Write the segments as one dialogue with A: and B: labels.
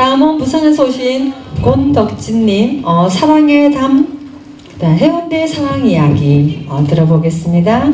A: 다음은 부산에서 오신 권덕진님 어, 사랑의 담 네, 해운대 사랑 이야기 어, 들어보겠습니다.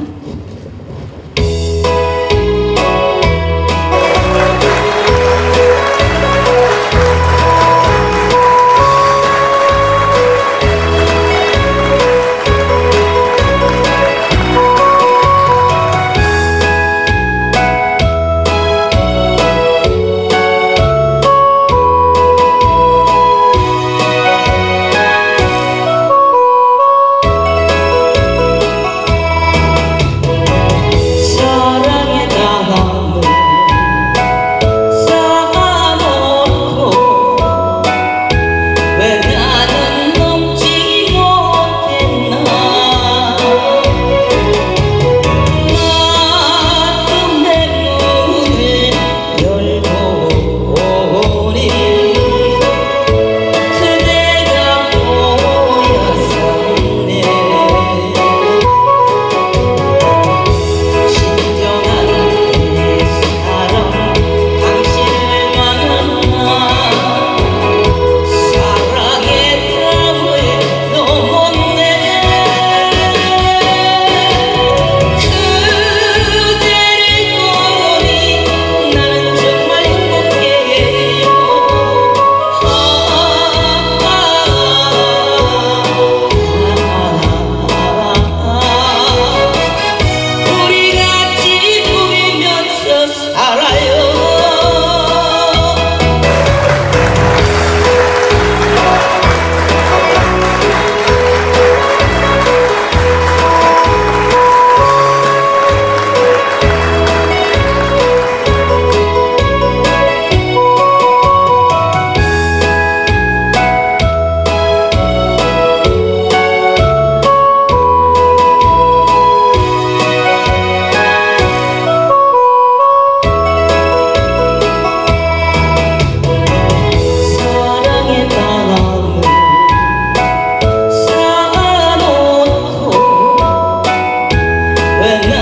A: Never